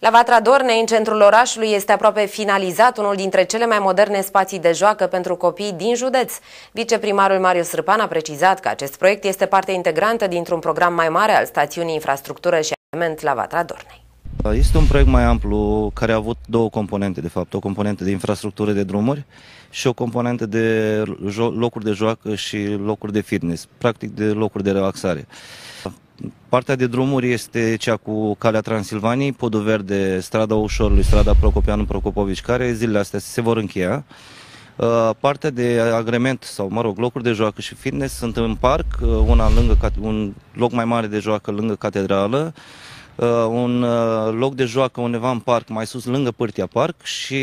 La Vatra Dornei, în centrul orașului, este aproape finalizat unul dintre cele mai moderne spații de joacă pentru copii din județ. Viceprimarul Marius Râpan a precizat că acest proiect este parte integrantă dintr-un program mai mare al stațiunii infrastructură și element la Vatra Dornei. Este un proiect mai amplu care a avut două componente, de fapt, o componentă de infrastructură de drumuri și o componentă de locuri de joacă și locuri de fitness, practic de locuri de relaxare. Partea de drumuri este cea cu calea Transilvaniei, Podul Verde, strada Ușorului, strada Procopianu Procopovici, care zilele astea se vor încheia. Uh, partea de agrement sau, mă rog, locuri de joacă și fitness sunt în parc, uh, una lângă, un loc mai mare de joacă lângă catedrală, uh, un loc de joacă undeva în parc, mai sus, lângă Pârtia Parc și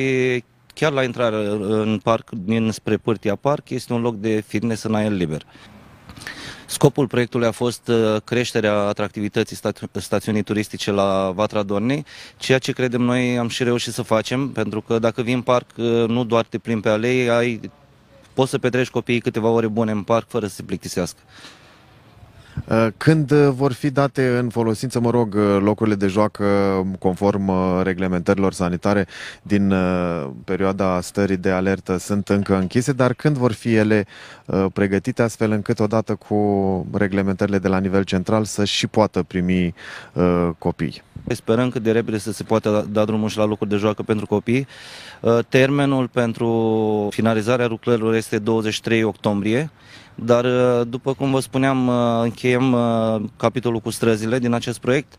chiar la intrare în parc, din spre Pârtia Parc, este un loc de fitness în aer liber. Scopul proiectului a fost uh, creșterea atractivității stațiunii turistice la Vatra Dornei, ceea ce credem noi am și reușit să facem, pentru că dacă vii în parc, uh, nu doar te plimbi pe alei, ai, poți să petreci copiii câteva ore bune în parc fără să se plictisească. Uh, când uh, vor fi date în folosință, mă rog, uh, locurile de joacă conform reglementărilor sanitare din perioada stării de alertă sunt încă închise, dar când vor fi ele pregătite astfel încât odată cu reglementările de la nivel central să și poată primi copii? Sperăm cât de repede să se poată da, da drumul și la locuri de joacă pentru copii. Termenul pentru finalizarea lucrărilor este 23 octombrie. Dar, uh, după cum vă spuneam, uh, încheiem uh, capitolul cu străzile din acest proiect.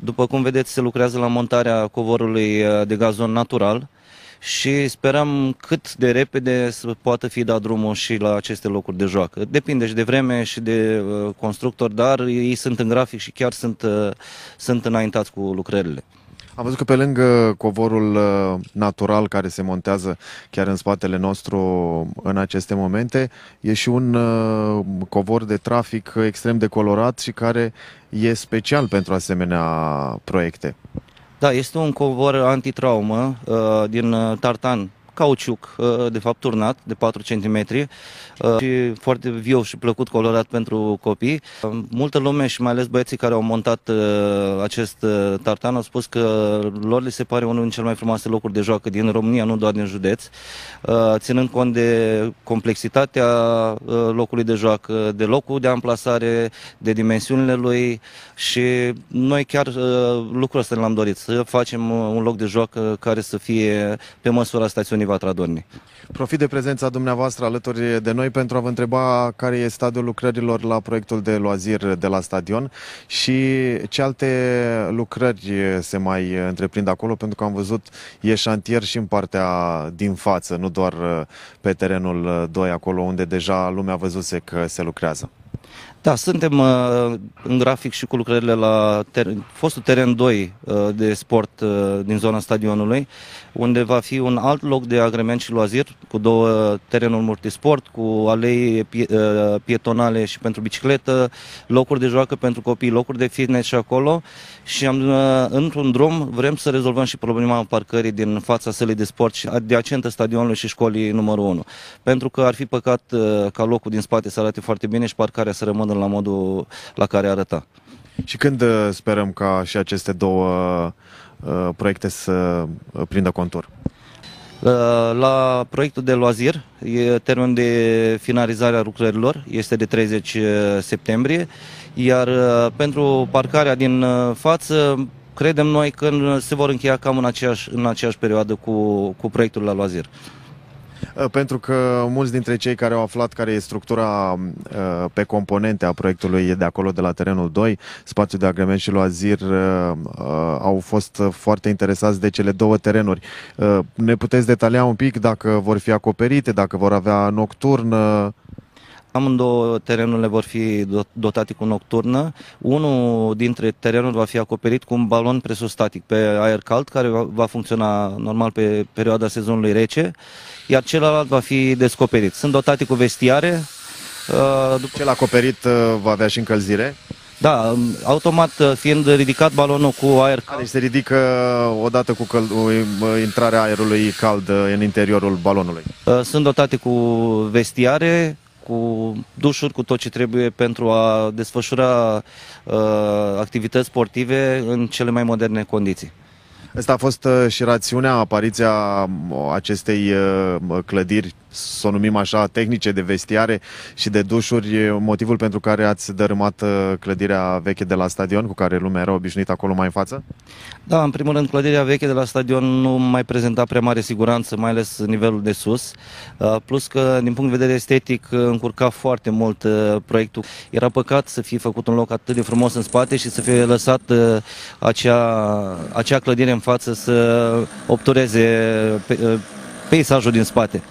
După cum vedeți, se lucrează la montarea covorului de gazon natural și sperăm cât de repede să poată fi dat drumul și la aceste locuri de joacă. Depinde și de vreme și de constructor, dar ei sunt în grafic și chiar sunt, sunt înaintați cu lucrările. Am văzut că pe lângă covorul uh, natural care se montează chiar în spatele nostru în aceste momente, e și un uh, covor de trafic extrem de colorat și care e special pentru asemenea proiecte. Da, este un covor antitraumă uh, din tartan cauciuc, uh, de fapt turnat, de 4 cm uh, și foarte viu și plăcut colorat pentru copii. Uh, multă lume și mai ales băieții care au montat acest tartan au spus că lor le se pare unul din cele mai frumoase locuri de joacă din România, nu doar din județ, ținând cont de complexitatea locului de joacă, de locul de amplasare, de dimensiunile lui și noi chiar lucrul ăsta l-am dorit, să facem un loc de joacă care să fie pe măsura stațiunii Vatra Dornei. Profit de prezența dumneavoastră alături de noi pentru a vă întreba care e stadiul lucrărilor la proiectul de loazir de la stadion și ce alte lucrări se mai întreprind acolo, pentru că am văzut e șantier și în partea din față, nu doar pe terenul 2 acolo unde deja lumea văzuse că se lucrează. Da, suntem uh, în grafic și cu lucrările la ter- fostul teren 2 uh, de sport uh, din zona stadionului, unde va fi un alt loc de agrement și loazir, cu două terenuri multisport, cu alei pie- uh, pietonale și pentru bicicletă, locuri de joacă pentru copii, locuri de fitness și acolo. Și am, uh, într-un drum vrem să rezolvăm și problema parcării din fața sălii de sport și adiacentă stadionului și școlii numărul 1. Pentru că ar fi păcat uh, ca locul din spate să arate foarte bine și parcarea să rămână la modul la care arăta. Și când uh, sperăm ca și aceste două uh, proiecte să uh, prindă contur? Uh, la proiectul de loazir, e termen de finalizare a lucrărilor, este de 30 septembrie, iar pentru parcarea din față, credem noi că se vor încheia cam în aceeași, în aceeași perioadă cu, cu proiectul la loazir. Uh, pentru că mulți dintre cei care au aflat care e structura uh, pe componente a proiectului de acolo, de la terenul 2, spațiul de agrement și loazir, uh, au fost foarte interesați de cele două terenuri. Ne puteți detalia un pic dacă vor fi acoperite, dacă vor avea nocturn? Amândouă terenurile vor fi dotate cu nocturnă. Unul dintre terenuri va fi acoperit cu un balon presostatic pe aer cald, care va funcționa normal pe perioada sezonului rece, iar celălalt va fi descoperit. Sunt dotate cu vestiare. Uh, după... Cel acoperit uh, va avea și încălzire? Da, um, automat uh, fiind ridicat balonul cu aer cald. Deci se ridică odată cu căl- intrarea aerului cald în interiorul balonului. Sunt dotate cu vestiare, cu dușuri, cu tot ce trebuie pentru a desfășura uh, activități sportive în cele mai moderne condiții. Asta a fost uh, și rațiunea, apariția uh, acestei uh, clădiri, să o numim așa, tehnice de vestiare și de dușuri, motivul pentru care ați dărâmat clădirea veche de la stadion, cu care lumea era obișnuită acolo mai în față? Da, în primul rând, clădirea veche de la stadion nu mai prezenta prea mare siguranță, mai ales nivelul de sus, plus că, din punct de vedere estetic, încurca foarte mult proiectul. Era păcat să fie făcut un loc atât de frumos în spate și să fie lăsat acea, acea clădire în față să obtureze peisajul din spate.